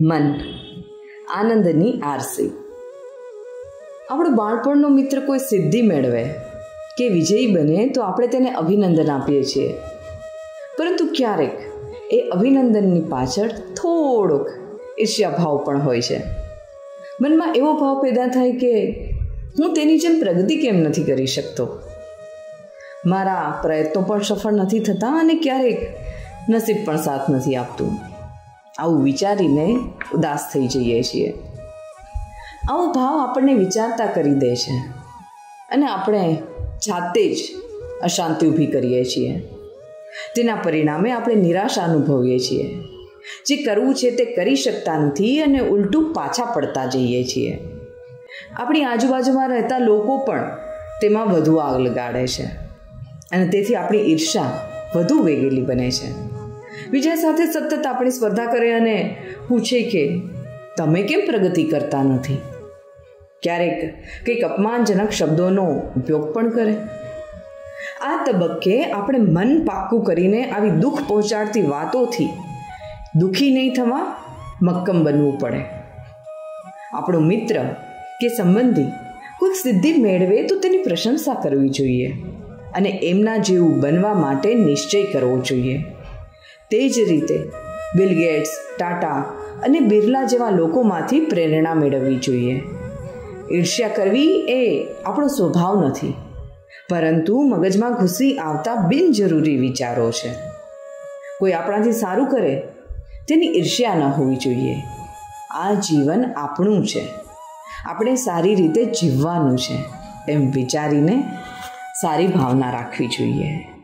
મન. આનંદની આરસી. આપણો બાળપણનો મિત્ર કોઈ સિદ્ધિ મેળવે કે વિજયી બને તો આપણે તેને અભિનંદન આપીએ છીએ. પરંતુ ક્યારેક એ અભિનંદનની પાછળ થોડોક ઈર્ષ્યાભાવ પણ હોય છે. મનમાં એવો ભાવ પેદા થાય કે હું તેની જેમ પ્રગતિ કેમ નથી કરી શકતો? મારા પ્રયત્નો પણ સફળ નથી થતા અને ક્યારેક નસીબ પણ સાથ નથી આપતું. આવું વિચારીને ઉદાસ થઈ જઈએ છીએ. આવો ભાવ આપણને વિચારતા કરી દે છે અને આપણે જાતે જ અશાંતિ ઊભી કરીએ છીએ. તેના પરિણામે આપણે નિરાશા અનુભવીએ છીએ. જે કરવું છે તે કરી શકતા નથી અને ઉલટું પાછા પડતા જઈએ છીએ. આપણી આજુબાજુમાં રહેતા લોકો પણ તેમાં વધુ આગ લગાડે છે અને તેથી આપણી ઈર્ષા વધુ વેગેલી બને છે. બીજા સાથે સતત આપણી સ્પર્ધા કરે અને પૂછે કે, તમે કેમ પ્રગતિ કરતા નથી? ક્યારેક કંઈક અપમાનજનક શબ્દોનો ઉપયોગ પણ કરે. આ તબક્કે આપણે મન પાક્કું કરીને આવી દુઃખ પહોંચાડતી વાતોથી દુઃખી નહીં થવા મક્કમ બનવું પડે. આપણો મિત્ર કે સંબંધી કોઈક સિદ્ધિ મેળવે તો તેની પ્રશંસા કરવી જોઈએ અને એમના જેવું બનવા માટે નિશ્ચય કરવો જોઈએ. તે જ રીતે બિલ ગેટ્સ ટાટા અને બિરલા જેવા લોકોમાંથી પ્રેરણા મેળવવી જોઈએ. ઈર્ષ્યા કરવી એ આપણો સ્વભાવ નથી. પરંતુ મગજમાં ઘૂસી આવતા બિનજરૂરી વિચારો છે. કોઈ આપણાથી સારું કરે, તેની ઈર્ષ્યા ન હોવી જોઈએ. આ જીવન આપણું છે. આપણે સારી રીતે જીવવાનું છે એમ વિચારીને સારી ભાવના રાખવી જોઈએ.